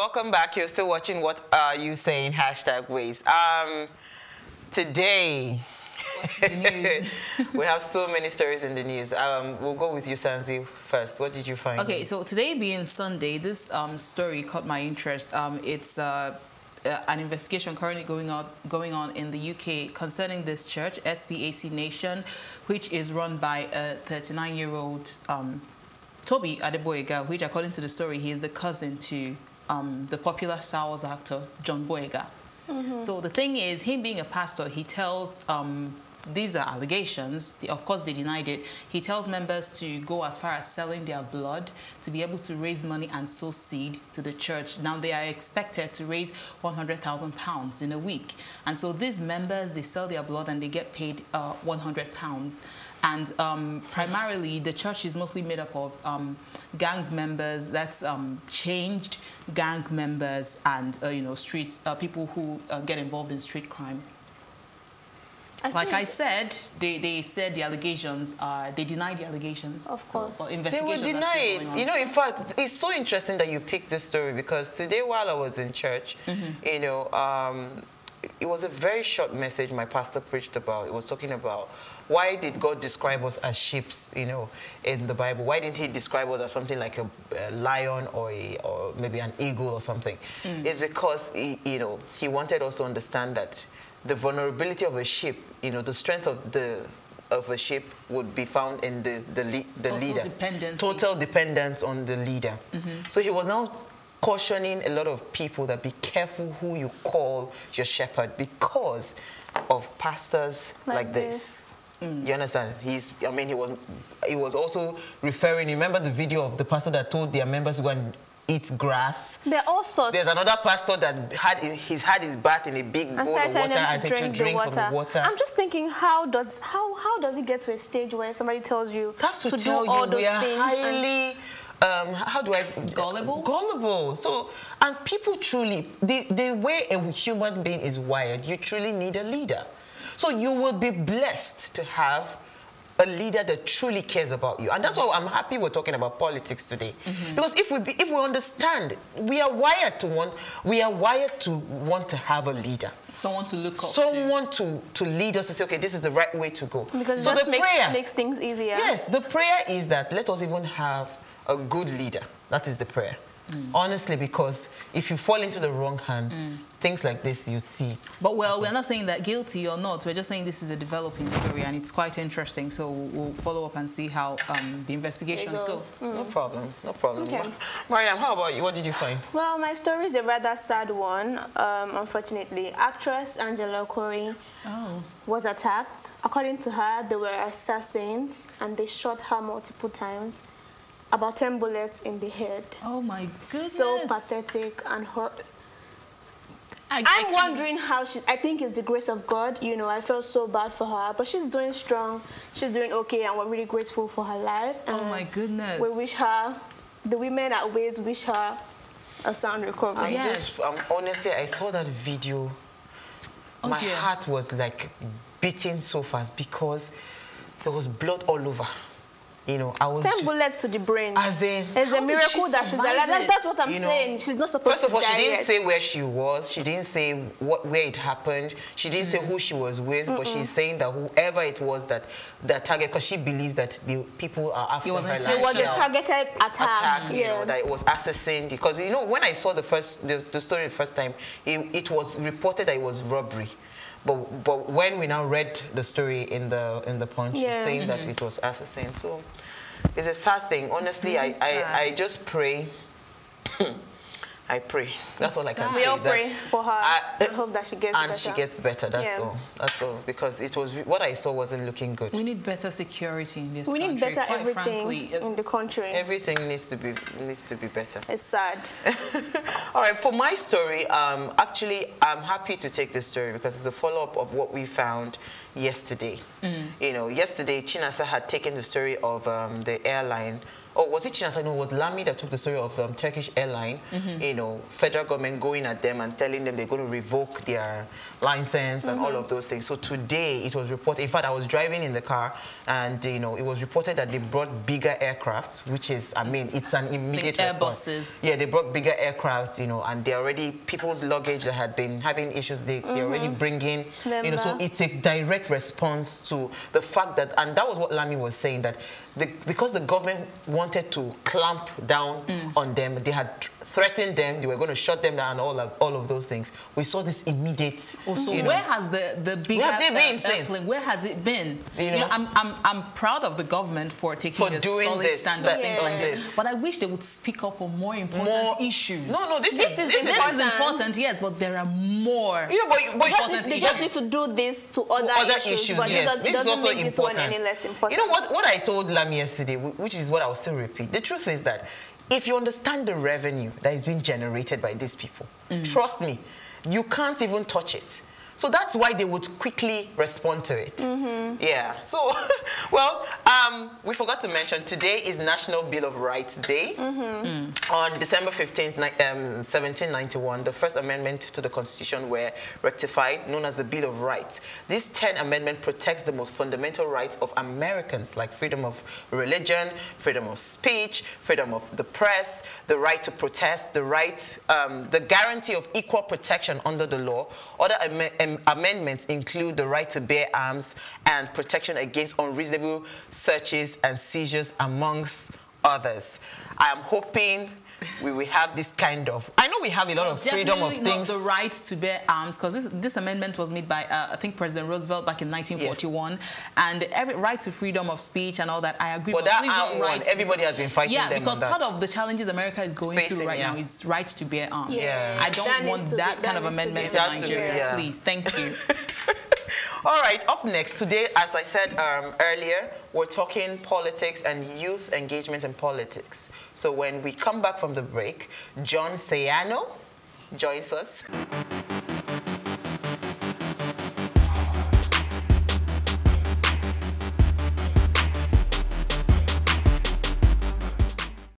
welcome back. You're still watching What Are You Saying? Hashtag Ways. Um, today, we have so many stories in the news. Um, we'll go with you, Sanzi, first. What did you find? Okay, so today being Sunday, this um, story caught my interest. Um, it's uh, uh, an investigation currently going on going on in the UK concerning this church, SPAC Nation, which is run by a 39-year-old um, Tobi Adegboyega, which, according to the story, he is the cousin to um, the popular Star Wars actor John Boyega. Mm -hmm. So the thing is, him being a pastor, he tells um, these are allegations. Of course, they denied it. He tells members to go as far as selling their blood to be able to raise money and sow seed to the church. Now, they are expected to raise 100,000 pounds in a week. And so these members, they sell their blood and they get paid uh, 100 pounds. And um, primarily, the church is mostly made up of um, gang members. That's um, changed gang members and uh, you know streets uh, people who uh, get involved in street crime. I like I said, they, they said the allegations are, they denied the allegations. Of course. So, investigations they will deny it. You know, in fact, it's so interesting that you picked this story because today while I was in church, mm -hmm. you know, um, it was a very short message my pastor preached about. It was talking about why did God describe us as sheep, you know, in the Bible? Why didn't he describe us as something like a, a lion or, a, or maybe an eagle or something? Mm. It's because, he, you know, he wanted us to understand that the vulnerability of a ship, you know, the strength of the of a ship would be found in the the, le the Total leader. Dependency. Total dependence on the leader. Mm -hmm. So he was now cautioning a lot of people that be careful who you call your shepherd because of pastors like, like this. this. Mm. You understand? He's. I mean, he was. He was also referring. Remember the video of the pastor that told their members to go and eat grass. There are all sorts. There's another pastor that had he's had his bath in a big and bowl of water and to drink, to drink the water. water. I'm just thinking, how does how how does it get to a stage where somebody tells you That's to, to do all those we are things? Highly, um, how do I gullible? Gullible. So, and people truly, the the way a human being is wired, you truly need a leader. So you will be blessed to have a leader that truly cares about you. And that's why I'm happy we're talking about politics today. Mm -hmm. Because if we, be, if we understand, we are wired to want, we are wired to want to have a leader. Someone to look up Someone to. to, to lead us to say, okay, this is the right way to go. Because so just the makes, prayer, makes things easier. Yes, the prayer is that let us even have a good leader. That is the prayer. Mm. Honestly, because if you fall into the wrong hands, mm. things like this, you see it. But well, we're not saying that guilty or not. We're just saying this is a developing story and it's quite interesting. So we'll follow up and see how um, the investigations go. Mm. No problem. No problem. Okay. Mariam, how about you? What did you find? Well, my story is a rather sad one, um, unfortunately. Actress Angela Okorie oh. was attacked. According to her, there were assassins and they shot her multiple times about 10 bullets in the head. Oh my goodness. So pathetic and hurt. I, am wondering how she's, I think it's the grace of God, you know, I felt so bad for her, but she's doing strong, she's doing okay, and we're really grateful for her life. oh my goodness. We wish her, the women at Ways wish her a sound recovery. I yes. Just, um, honestly, I saw that video, oh my dear. heart was like beating so fast because there was blood all over you know, I was ten bullets to the brain. As in, it's a miracle that she's alive. That, that's what I'm you saying. She's not supposed to. First of all, she didn't yet. say where she was. She didn't say what where it happened. She didn't mm. say who she was with. Mm -mm. But she's saying that whoever it was that that target, because she believes that the people are after her. life. it was a targeted attack. attack yeah. You know, that it was assassin. Because you know, when I saw the first the, the story the first time, it, it was reported that it was robbery. But but when we now read the story in the in the punch, yeah. saying mm -hmm. that mm-hmm. it was assassin. So it's a sad thing. Honestly, I, I I just pray I pray. That's all I can say. We all pray for her. I, I, hope that she gets and better. And she gets better. That's yeah. all. That's all. Because it was what I saw wasn't looking good. We need better security in this we country. We need better Quite everything frankly, in the country. Everything needs to be needs to be better. It's sad. all right. For my story, um, actually, I'm happy to take this story because it's a follow-up of what we found yesterday. Mm. You know, yesterday, Chinasa had taken the story of um, the airline oh, was it China? No, it was Lami that took the story of um, Turkish airline, mm -hmm. you know, federal government going at them and telling them they're going to revoke their license and mm -hmm. all of those things. So today it was reported, in fact, I was driving in the car and, you know, it was reported that they brought bigger aircraft, which is, I mean, it's an immediate Big response. Airbuses. Yeah, they brought bigger aircraft, you know, and they already, people's luggage that had been having issues, they, they're already mm-hmm. bringing, you know, so it's a direct response to the fact that, and that was what Lami was saying, that the, because the government wanted to clamp down mm. on them, they had threatened them, they were going to shut them down, all of, all of those things. We saw this immediate. Also, oh, where has the, the bigger where, been uh, airplane, where has it been? You know, you know, I'm, I'm, I'm proud of the government for taking for a doing solid this, stand on things like this. But I wish they would speak up on more important more, issues. No, no, this, this is, this, this is, important, yes, but there are more yeah, but, but important They just need to do this to other, to other issues, issues, but yes. it, does, not make important. this one any less important. You know what, what I told Lam yesterday, which is what I will still repeat, the truth is that if you understand the revenue that is being generated by these people, mm. trust me, you can't even touch it. So that's why they would quickly respond to it. Mm -hmm. Yeah. So, well, um, we forgot to mention today is National Bill of Rights Day. Mm -hmm. mm. On December 15th, um, 1791, the First Amendment to the Constitution were rectified, known as the Bill of Rights. This 10 Amendment protects the most fundamental rights of Americans, like freedom of religion, freedom of speech, freedom of the press, the right to protest, the right, um, the guarantee of equal protection under the law. Other am amendments include the right to bear arms and protection against unreasonable searches and seizures, amongst others. I am hoping we will have this kind of. I know we have a lot of freedom of things. the right to bear arms, because this, this amendment was made by, uh, I think, President Roosevelt back in 1941, yes. and every right to freedom of speech and all that. I agree. But, but that arm right everybody has been fighting yeah, them because part of the challenges America is going Facing, through right yeah. now is right to bear arms. Yeah. I don't that want that be, kind of amendment in Nigeria. Be, yeah. Please, thank you. All right, up next, today, as I said um, earlier, we're talking politics and youth engagement in politics. So when we come back from the break, John Sayano joins us.